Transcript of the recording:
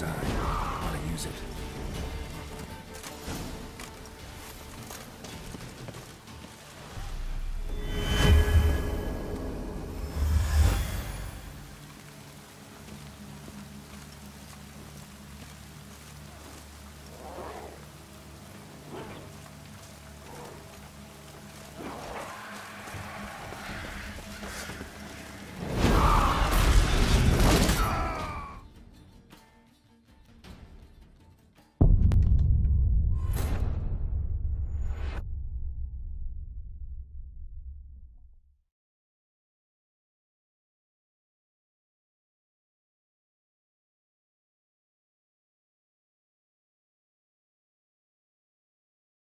design. I want to use it.